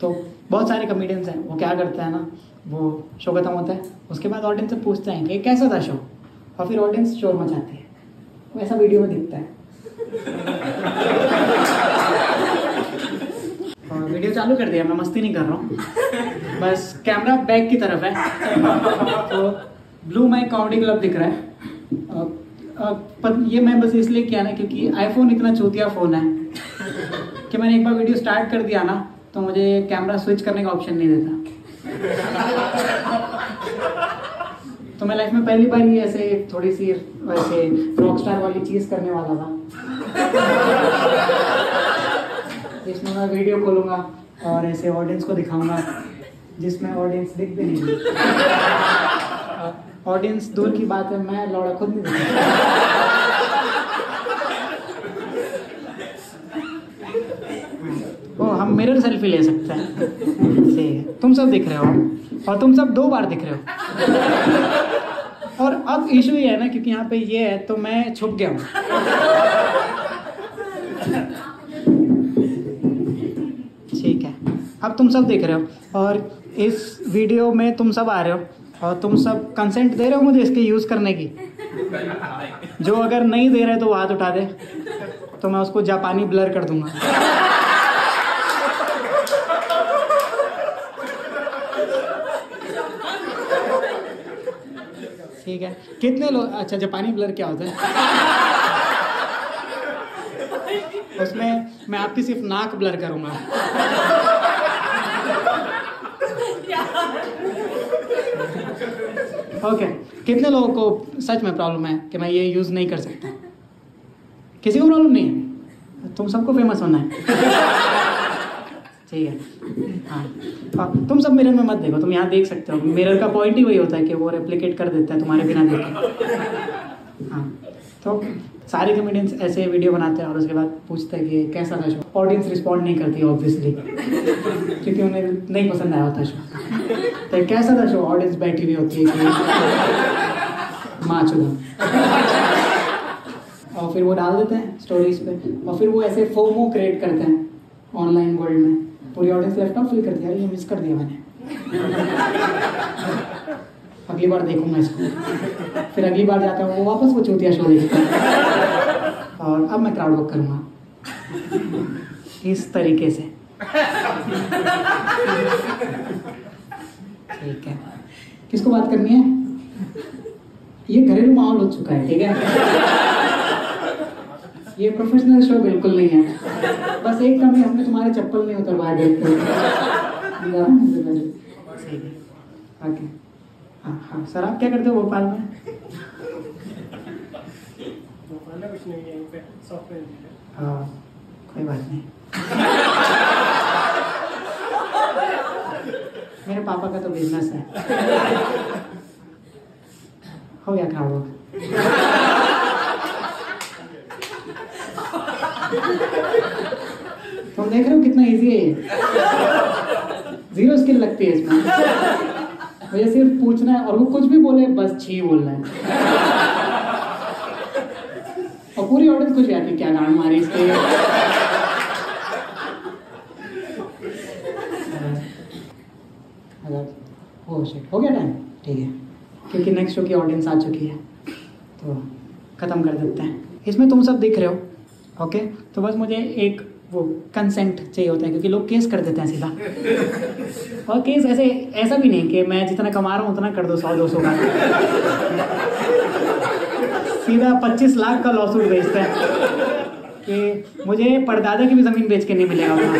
तो बहुत सारे कॉमेडियंस हैं, वो क्या करते हैं ना, वो शो खत्म होता है, उसके बाद ऑडियंस से पूछते हैं कि कैसा था शो और फिर ऑडियंस शोर मचाती है। वैसा वीडियो में दिखता है। और वीडियो चालू कर दिया, मैं मस्ती नहीं कर रहा हूँ। बस कैमरा बैक की तरफ़ है। तो ब्लू माइक कॉमेडी क्लब दिख रहा है। पर ये मैं बस इसलिए किया ना क्योंकि आईफोन इतना चूतिया फ़ोन है कि मैंने एक बार वीडियो स्टार्ट कर दिया ना तो मुझे कैमरा स्विच करने का ऑप्शन नहीं देता। तो मैं लाइफ में पहली बार ही ऐसे थोड़ी सी वैसे रॉक स्टार वाली चीज़ करने वाला था। जिसमें मैं वीडियो खोलूँगा और ऐसे ऑडियंस को दिखाऊँगा, जिसमें ऑडियंस दिख भी नहीं ऑडियंस दूर की बात है, मैं लौड़ा खुद नहीं दिखा मिरर सेल्फी ले सकते हैं। ठीक है। तुम सब दिख रहे हो। और तुम सब दो बार दिख रहे हो। और अब इशू ये है ना, क्योंकि यहाँ पे ये है तो मैं छुप गया हूँ। ठीक है। अब तुम सब देख रहे हो। और इस वीडियो में तुम सब आ रहे हो। और तुम सब कंसेंट दे रहे हो मुझे इसके यूज़ करने की? जो अगर नहीं दे रहे तो वो हाथ उठा दे। तो मैं उसको जापानी ब्लर कर दूँगा। ठीक है। कितने लोग अच्छा जापानी ब्लर क्या होता है? उसमें मैं आपकी सिर्फ़ नाक ब्लर करूँगा। Okay okay. कितने लोगों को सच में प्रॉब्लम है कि मैं ये यूज़ नहीं कर सकता? किसी को प्रॉब्लम नहीं है? तुम सबको फ़ेमस होना है। ठीक है। हाँ तुम सब मिरर में मत देखो, तुम यहाँ देख सकते हो। मिरर का पॉइंट ही वही होता है कि वो रेप्लिकेट कर देता है तुम्हारे बिना देखे। हाँ। तो सारे कॉमेडियंस ऐसे वीडियो बनाते हैं और उसके बाद पूछते हैं कि कैसा था शो ऑडियंस रिस्पॉन्ड नहीं करती ऑब्वियसली क्योंकि उन्हें नहीं पसंद आया होता शो तो कैसा था शो ऑडियंस बैठी हुई होती है माँ चुदा और फिर वो डाल देते हैं स्टोरीज पे। और फिर वो ऐसे फोमो क्रिएट करते हैं ऑनलाइन वर्ल्ड में। पूरी ऑडियंस लेफ़्ट फील करती है ये मिस कर दिया मैंने। अगली बार देखूँगा इसको। फिर अगली बार जाता हूँ, वो वापस वो चूतिया शो देखता और अब मैं क्राउड वर्क करूँगा। इस तरीके से। ठीक है। किसको बात करनी है? ये घरेलू माहौल हो चुका है, ठीक है? ये प्रोफेशनल शो बिल्कुल नहीं है। बस एक कमी हमने तुम्हारे चप्पल नहीं उतरवाए देखते। ठीक ओके हाँ। हाँ सर आप क्या करते हो भोपाल में? भोपाल में कुछ नहीं है यहीं पे सॉफ्टवेयर इंजीनियर हाँ। कोई बात नहीं। मेरे पापा का तो बिज़नेस है। हो गया क्राउड वर्क तुम देख रहे हो कितना इजी है ज़ीरो स्किल लगती है इसमें। मुझे सिर्फ़ पूछना है और वो कुछ भी बोले, बस छी बोलना है। और पूरी ऑडियंस जाती है क्या गान मारी इसके। शिट हो गया टाइम ठीक है। क्योंकि नेक्स्ट शो की ऑडियंस आ चुकी है। तो ख़त्म कर देते हैं। इसमें तुम सब दिख रहे हो। ओके तो बस मुझे एक वो कंसेंट चाहिए होता है क्योंकि लोग केस कर देते हैं सीधा। और केस ऐसे ऐसा भी नहीं कि मैं जितना कमा रहा हूँ उतना कर दो सौ दो सौ का। सीधा पच्चीस लाख का लॉसूट बेचते हैं। कि मुझे परदादा की भी ज़मीन बेच के नहीं मिलेगा उतना।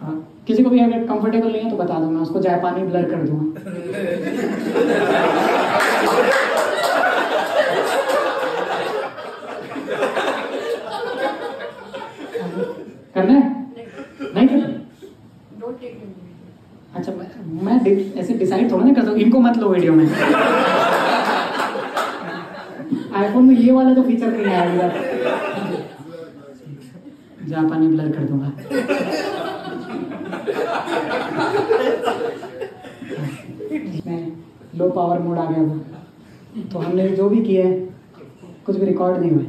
हाँ, किसी को भी अगर कंफर्टेबल नहीं है तो बता दो मैं उसको जापानी ब्लर कर दूँगा। करना है? नहीं। करना? अच्छा मैं मैं ऐसे डिसाइड थोड़ा ना करता हूँ इनको मत लो वीडियो में। आईफोन में ये वाला तो फीचर नहीं आया जापानी ब्लर कर दूँगा। इसमें लो पावर मोड आ गया था। तो हमने जो भी किया है कुछ भी रिकॉर्ड नहीं हुए